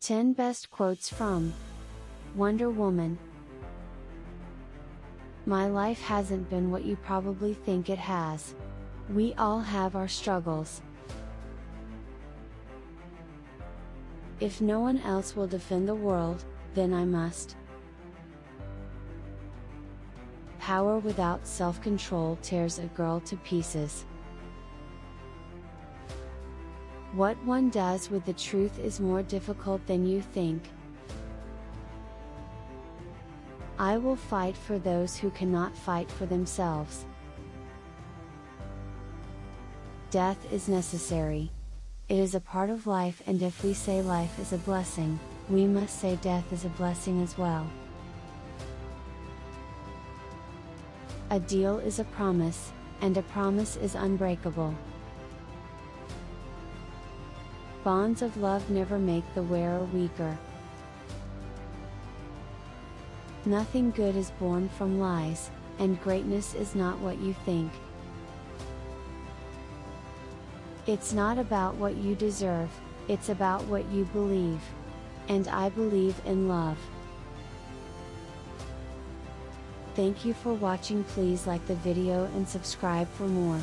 10 Best Quotes from Wonder Woman. My life hasn't been what you probably think it has. We all have our struggles. If no one else will defend the world, then I must. Power without self control tears a girl to pieces. What one does with the truth is more difficult than you think. I will fight for those who cannot fight for themselves. Death is necessary. It is a part of life, and if we say life is a blessing, we must say death is a blessing as well. A deal is a promise, and a promise is unbreakable. Bonds of love never make the wearer weaker. Nothing good is born from lies, and greatness is not what you think. It's not about what you deserve, it's about what you believe. And I believe in love. Thank you for watching please like the video and subscribe for more.